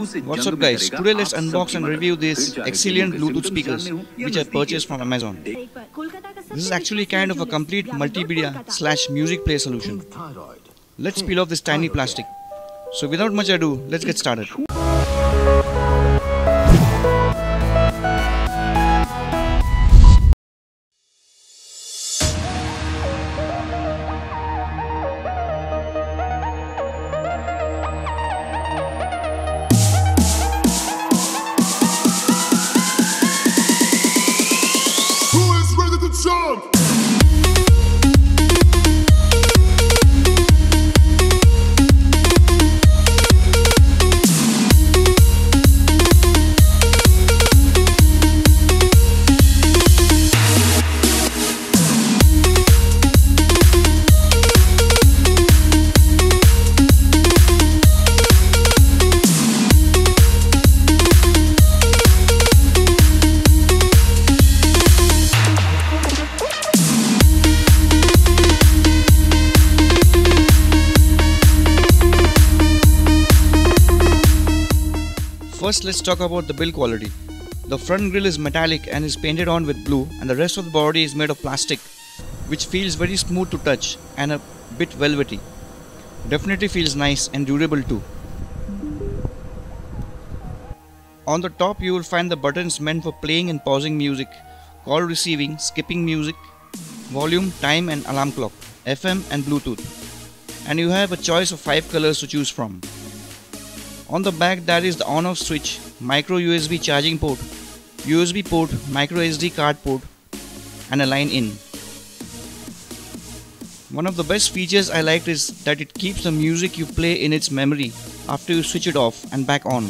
What's up guys, today let's unbox and review these Exilient Bluetooth speakers which I purchased from Amazon. This is actually kind of a complete multimedia slash music play solution. Let's peel off this tiny plastic. So without much ado, let's get started. To First, let's talk about the build quality. The front grille is metallic and is painted on with blue, and the rest of the body is made of plastic, which feels very smooth to touch and a bit velvety. Definitely feels nice and durable too. On the top, you will find the buttons meant for playing and pausing music, call receiving, skipping music, volume, time, and alarm clock, FM, and Bluetooth. And you have a choice of 5 colors to choose from. On the back there is the on off switch, micro USB charging port, USB port, micro SD card port and a line in. One of the best features I liked is that it keeps the music you play in its memory after you switch it off and back on.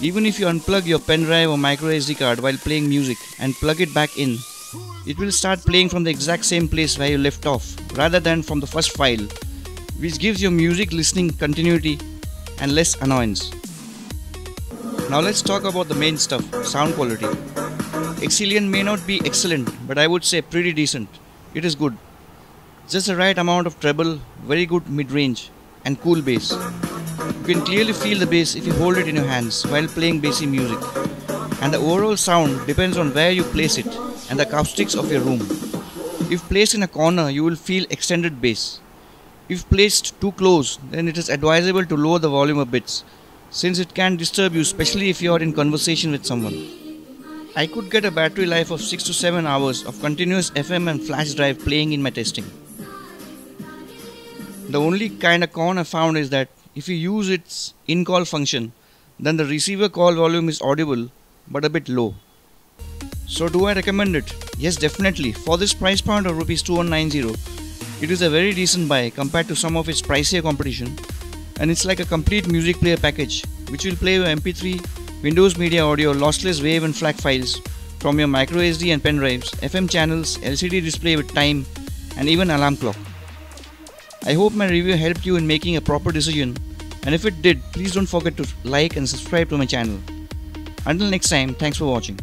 Even if you unplug your pen drive or micro SD card while playing music and plug it back in, it will start playing from the exact same place where you left off rather than from the first file, which gives your music listening continuity and less annoyance. Now let's talk about the main stuff sound quality. Exilient may not be excellent, but I would say pretty decent. It is good. Just the right amount of treble, very good mid range, and cool bass. You can clearly feel the bass if you hold it in your hands while playing bassy music. And the overall sound depends on where you place it and the acoustics of your room. If placed in a corner, you will feel extended bass. If placed too close, then it is advisable to lower the volume a bit, since it can disturb you, especially if you are in conversation with someone. I could get a battery life of 6 to 7 hours of continuous FM and flash drive playing in my testing. The only kind of con I found is that if you use its in call function, then the receiver call volume is audible but a bit low. So, do I recommend it? Yes, definitely. For this price point of rupees 2190, it is a very decent buy compared to some of its pricier competition, and it's like a complete music player package which will play your MP3, Windows Media Audio, lossless wave and FLAC files from your micro SD and pen drives, FM channels, LCD display with time, and even alarm clock. I hope my review helped you in making a proper decision, and if it did, please don't forget to like and subscribe to my channel. Until next time, thanks for watching.